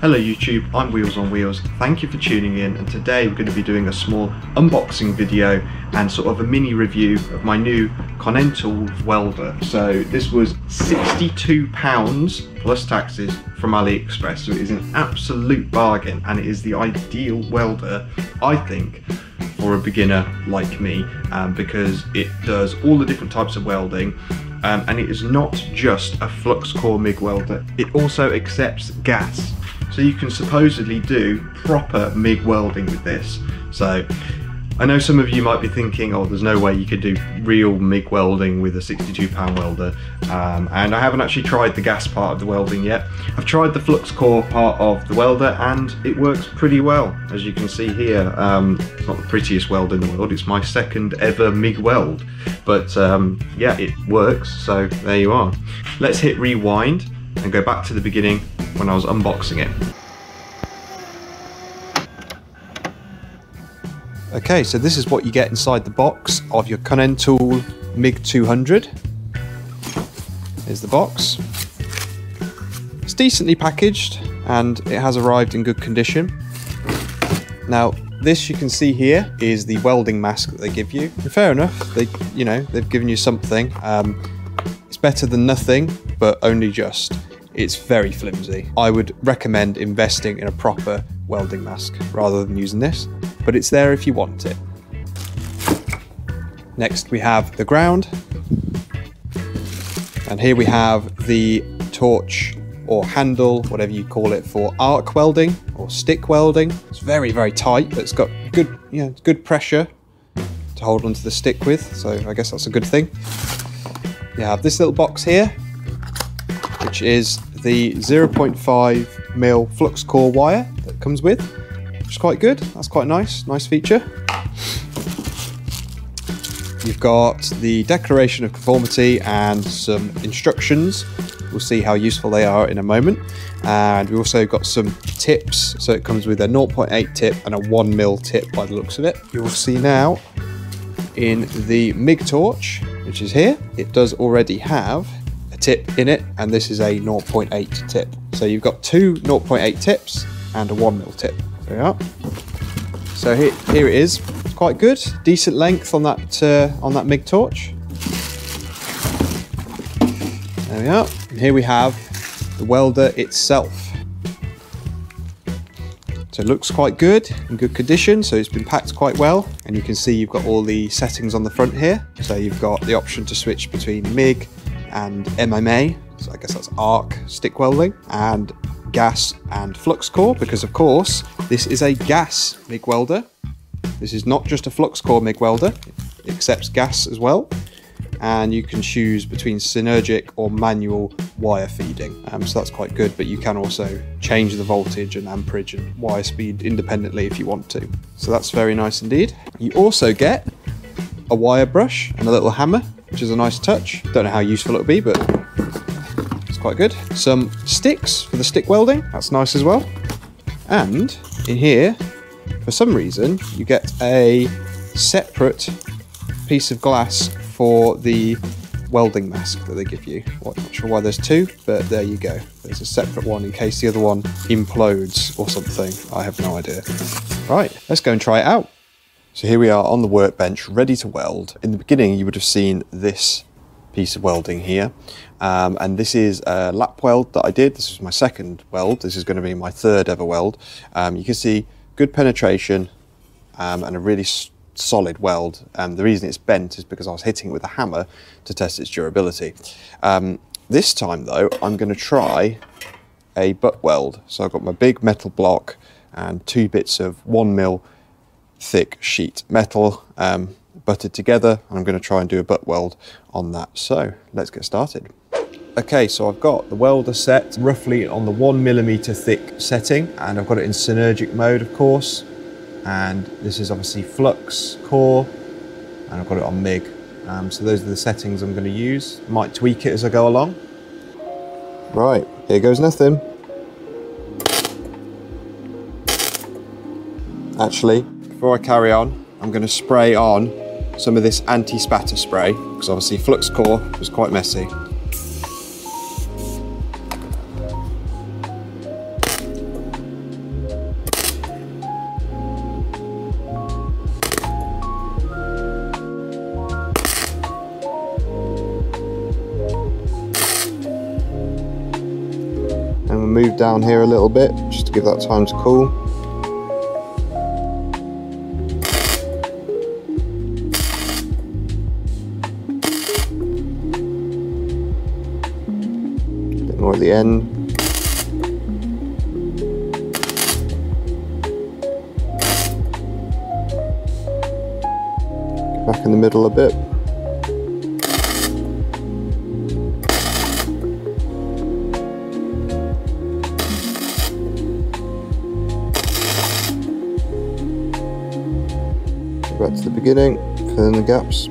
Hello YouTube, I'm Wheelz on Wheels. Thank you for tuning in and today we're going to be doing a small unboxing video and sort of a mini review of my new CONENTOOL welder. So this was £62 plus taxes from AliExpress so it is an absolute bargain and it is the ideal welder I think for a beginner like me um, because it does all the different types of welding um, and it is not just a flux core MIG welder, it also accepts gas. So you can supposedly do proper MIG welding with this. So I know some of you might be thinking, oh, there's no way you could do real MIG welding with a 62 pound welder. Um, and I haven't actually tried the gas part of the welding yet. I've tried the flux core part of the welder and it works pretty well. As you can see here, um, it's not the prettiest weld in the world. It's my second ever MIG weld. But um, yeah, it works. So there you are. Let's hit rewind and go back to the beginning when I was unboxing it. Okay, so this is what you get inside the box of your CONENTOOL MIG 200. Here's the box. It's decently packaged and it has arrived in good condition. Now, this you can see here is the welding mask that they give you. And fair enough, they, you know, they've given you something. Um, it's better than nothing, but only just. It's very flimsy. I would recommend investing in a proper welding mask rather than using this but it's there if you want it. Next we have the ground. And here we have the torch or handle, whatever you call it, for arc welding or stick welding. It's very, very tight, but it's got good, you know, good pressure to hold onto the stick with, so I guess that's a good thing. You have this little box here, which is the 0.5 mil flux core wire that comes with which is quite good. That's quite nice, nice feature. You've got the declaration of conformity and some instructions. We'll see how useful they are in a moment. And we also got some tips. So it comes with a 0.8 tip and a 1 mil tip by the looks of it. You'll see now in the MIG torch, which is here, it does already have tip in it, and this is a 0.8 tip. So you've got two 0.8 tips and a 1 mil tip. There we are. So here, here it is. It's quite good. Decent length on that uh, on that MIG torch. There we are. And here we have the welder itself. So it looks quite good, in good condition, so it's been packed quite well. And you can see you've got all the settings on the front here. So you've got the option to switch between MIG and MMA, so I guess that's arc stick welding, and gas and flux core because of course this is a gas MIG welder. This is not just a flux core MIG welder, it accepts gas as well and you can choose between synergic or manual wire feeding. Um, so that's quite good, but you can also change the voltage and amperage and wire speed independently if you want to. So that's very nice indeed. You also get a wire brush and a little hammer, which is a nice touch. Don't know how useful it'll be, but it's quite good. Some sticks for the stick welding, that's nice as well. And in here, for some reason, you get a separate piece of glass for the welding mask that they give you. Well, not sure why there's two, but there you go. There's a separate one in case the other one implodes or something. I have no idea. Right, let's go and try it out. So here we are on the workbench, ready to weld. In the beginning, you would have seen this piece of welding here. Um, and this is a lap weld that I did. This is my second weld. This is going to be my third ever weld. Um, you can see good penetration um, and a really solid weld. And the reason it's bent is because I was hitting it with a hammer to test its durability. Um, this time though, I'm going to try a butt weld. So I've got my big metal block and two bits of one mil thick sheet metal. Um, butted together. I'm going to try and do a butt weld on that. So let's get started. Okay, so I've got the welder set roughly on the one millimeter thick setting and I've got it in synergic mode, of course. And this is obviously flux core and I've got it on MIG. Um, so those are the settings I'm going to use. Might tweak it as I go along. Right, here goes nothing. Actually, before I carry on, I'm gonna spray on some of this anti-spatter spray, because obviously flux core was quite messy. And we'll move down here a little bit, just to give that time to cool. The end. back in the middle a bit. Back to the beginning, fill in the gaps.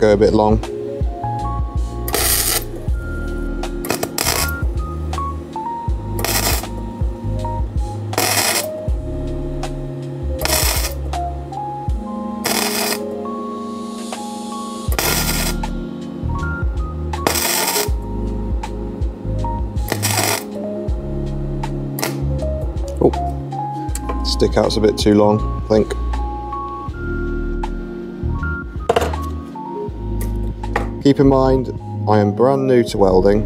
Go a bit long. Oh, stick out's a bit too long, I think. Keep in mind, I am brand new to welding.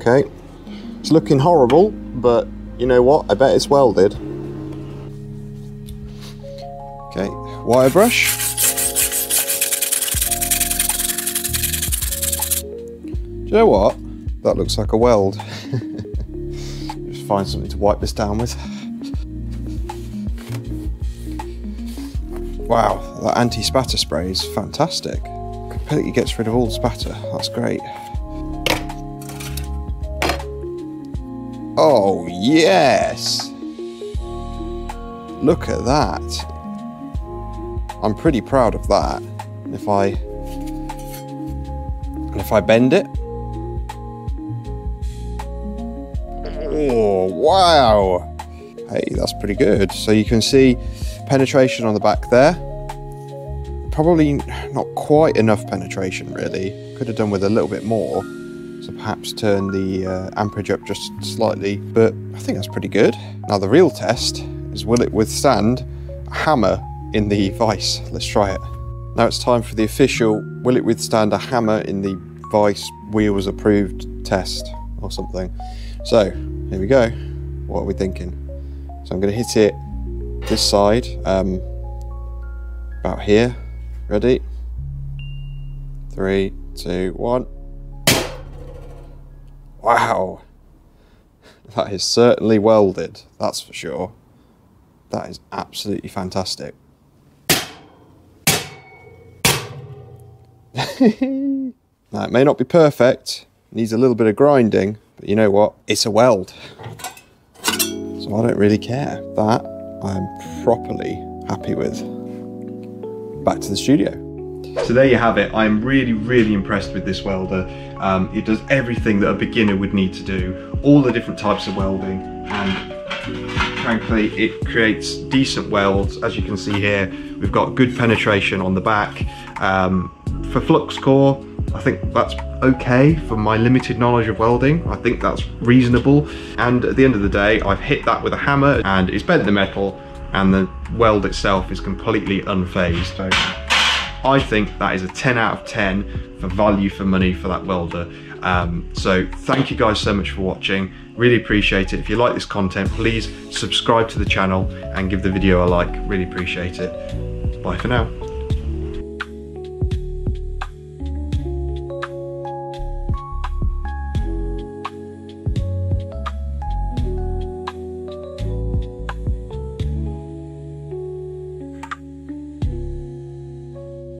Okay, it's looking horrible, but you know what? I bet it's welded. Okay, wire brush. Do you know what? That looks like a weld. Just find something to wipe this down with. Wow, that anti-spatter spray is fantastic. Completely gets rid of all the spatter. That's great. Oh, yes! Look at that. I'm pretty proud of that. If I if I bend it. Oh, wow. Hey, that's pretty good. So you can see penetration on the back there. Probably not quite enough penetration, really. Could have done with a little bit more. So perhaps turn the uh, amperage up just slightly, but I think that's pretty good. Now the real test is will it withstand a hammer in the vise? Let's try it. Now it's time for the official will it withstand a hammer in the vice wheels approved test or something. So here we go. What are we thinking? So I'm going to hit it this side, um, about here. Ready? Three, two, one. Wow. That is certainly welded, that's for sure. That is absolutely fantastic. now, it may not be perfect, needs a little bit of grinding, but you know what? It's a weld. So I don't really care. That I'm properly happy with. Back to the studio. So there you have it. I'm really, really impressed with this welder. Um, it does everything that a beginner would need to do, all the different types of welding, and frankly, it creates decent welds. As you can see here, we've got good penetration on the back. Um, for flux core, I think that's okay for my limited knowledge of welding. I think that's reasonable. And at the end of the day, I've hit that with a hammer and it's bent the metal and the weld itself is completely unfazed. So I think that is a 10 out of 10 for value for money for that welder. Um, so thank you guys so much for watching. Really appreciate it. If you like this content, please subscribe to the channel and give the video a like. Really appreciate it. Bye for now.